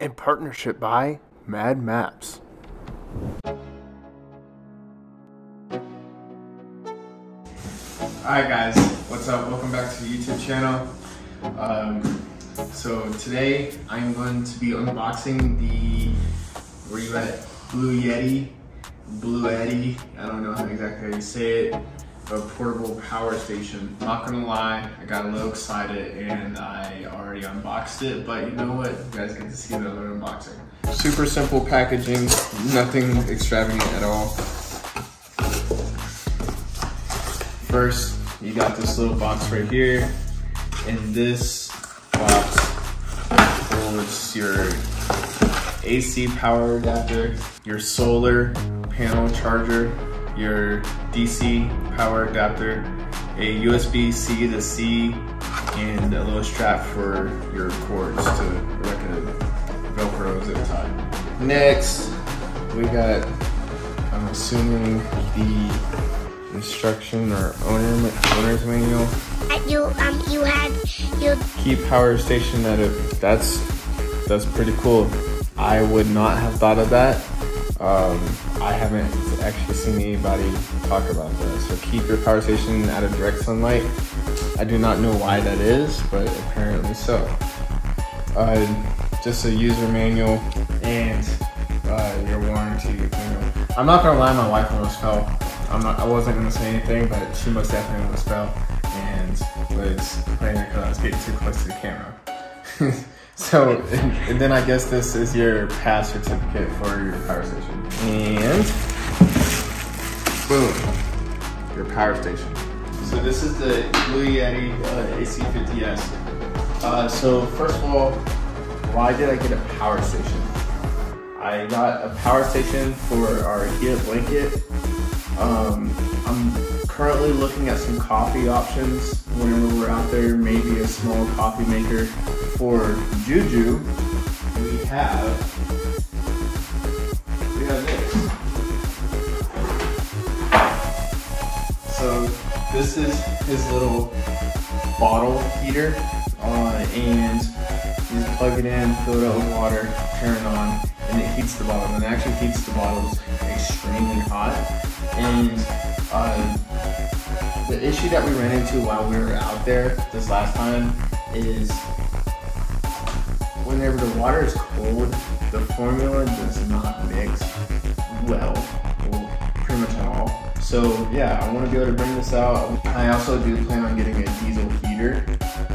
in partnership by Mad Maps. Alright guys, what's up? Welcome back to the YouTube channel. Um, so today I'm going to be unboxing the, where you at? Bluetti, Blue Yeti, I don't know how exactly how you say it, a portable power station. Not gonna lie, I got a little excited and I already unboxed it, but you know what? You guys get to see another unboxing. Super simple packaging, nothing extravagant at all. First, you got this little box right here. In this box holds your AC power adapter, your solar panel charger, your DC power adapter, a USB-C to C, and a little strap for your cords to like a Velcro zip tie. Next, we got, I'm assuming the instruction or owner owner's manual. You um you had you Keep power station at a that's that's pretty cool. I would not have thought of that. Um, I haven't actually seen anybody talk about that. So keep your power station out of direct sunlight. I do not know why that is, but apparently so. Uh, just a user manual and uh, your warranty. I'm not gonna lie, my wife almost fell. I'm not, I wasn't gonna say anything, but she most definitely almost fell and was complaining because I was getting too close to the camera. so, and, and then I guess this is your pass certificate for your power station. And boom, your power station. So this is the Bluetti uh, AC50S. Uh, so first of all, why did I get a power station? I got a power station for our heated blanket. Um, I'm currently looking at some coffee options whenever we're out there, maybe a small coffee maker. For Juju, we have, we have this. So this is his little bottle heater uh, and you just plug it in, fill it up with water, turn it on, and it heats the bottle. And it actually heats the bottles extremely hot. And uh, the issue that we ran into while we were out there this last time is whenever the water is cold, the formula does not mix well, So yeah, I want to be able to bring this out. I also do plan on getting a diesel heater.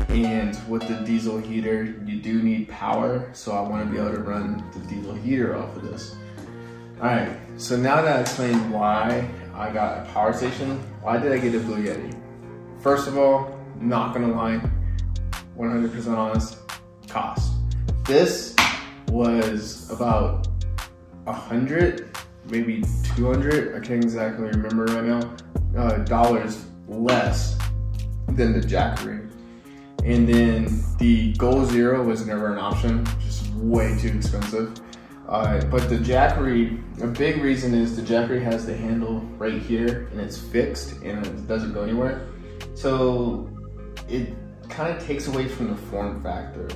And with the diesel heater, you do need power. So I want to be able to run the diesel heater off of this. All right, so now that I explained why I got a power station, why did I get a Bluetti? First of all, not gonna lie, 100% honest, cost. This was about a hundred, maybe 200, I can't exactly remember right now, uh, dollars less than the Jackery. And then the Goal Zero was never an option, just way too expensive. Uh, but the Jackery, a big reason is the Jackery has the handle right here and it's fixed and it doesn't go anywhere. So it kind of takes away from the form factor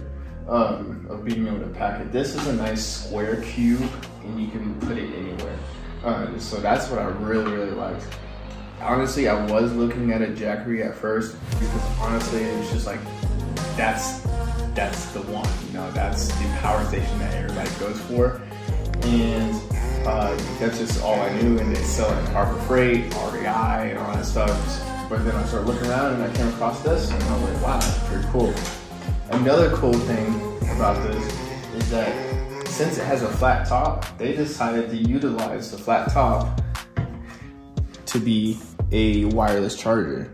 um, of being able to pack it. This is a nice square cube and you can put it anywhere. Uh, so that's what I really, really liked. Honestly, I was looking at a Jackery at first because honestly, it was just like, that's that's the one, you know, that's the power station that everybody goes for. And uh, that's just all I knew. And they sell it in Harbor Freight, REI, and all that stuff. But then I started looking around and I came across this and I was like, wow, that's pretty cool. Another cool thing about this is that since it has a flat top, they decided to utilize the flat top to be a wireless charger.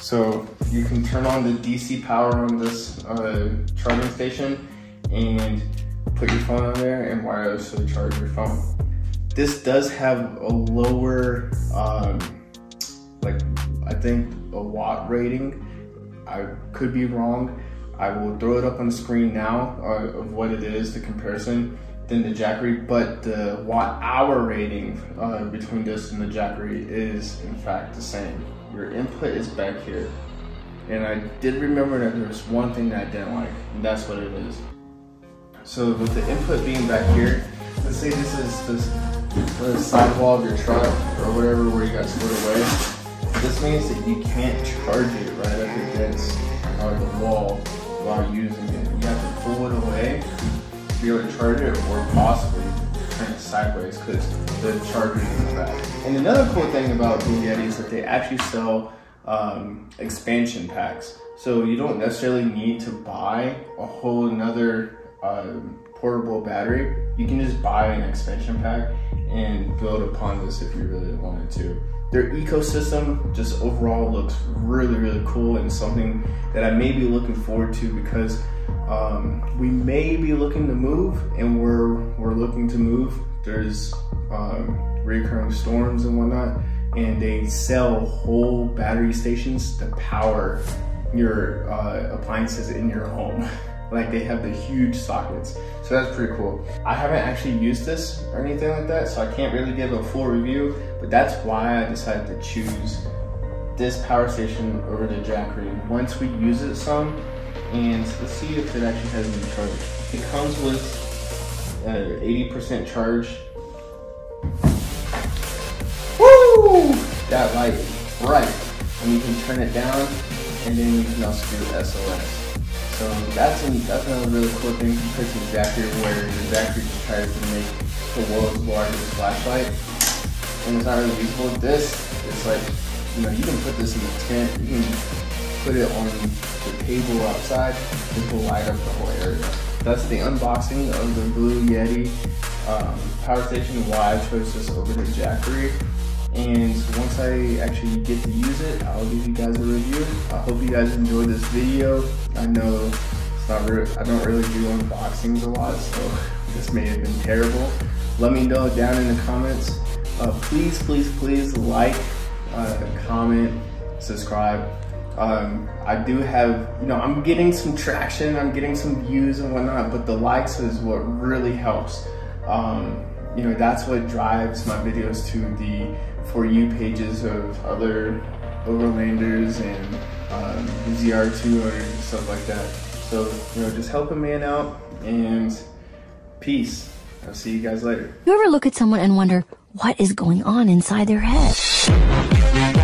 So you can turn on the DC power on this uh, charging station and put your phone on there and wirelessly charge your phone. This does have a lower, um, like I think a watt rating. I could be wrong. I will throw it up on the screen now uh, of what it is, the comparison, than the Jackery, but the watt hour rating uh, between this and the Jackery is in fact the same. Your input is back here. And I did remember that there was one thing that I didn't like, and that's what it is. So with the input being back here, let's say this is this, the sidewall of your truck or whatever where you got stored away. This means that you can't charge it right up against uh, the wall while using it. You have to pull it away to be able to charge it or possibly turn it sideways because the charger is in the back. And another cool thing about Bluetti is that they actually sell um, expansion packs. So you don't necessarily need to buy a whole another um, portable battery. You can just buy an expansion pack and build upon this if you really wanted to. Their ecosystem just overall looks really, really cool and something that I may be looking forward to because um, we may be looking to move and we're, we're looking to move. There's um, recurring storms and whatnot and they sell whole battery stations to power your uh, appliances in your home. like they have the huge sockets. So that's pretty cool. I haven't actually used this or anything like that, so I can't really give a full review, but that's why I decided to choose this power station over the Jackery. Once we use it some, and let's see if it actually has any charge. It comes with uh, 80% charge. Woo! That light bright. And you can turn it down, and then you can also do SOS. So that's an, that's another really cool thing compared to Jackery where the Jackery just tries to make the world's largest flashlight and it's not really usable. This it's like, you know, you can put this in the tent, you can put it on the table outside, it will light up the whole area. That's the unboxing of the Bluetti um, power station, why I chose this over the Jackery. And once I actually get to use it, I'll give you guys a review. I hope you guys enjoyed this video. I know it's not I don't really do unboxings a lot, so this may have been terrible. Let me know down in the comments. Uh, please, please, please like, uh, comment, subscribe. Um, I do have, you know, I'm getting some traction, I'm getting some views and whatnot, but the likes is what really helps. Um, you know, that's what drives my videos to the For You pages of other overlanders and um, ZR2 owners and stuff like that. So, you know, just help a man out and peace. I'll see you guys later. You ever look at someone and wonder what is going on inside their head?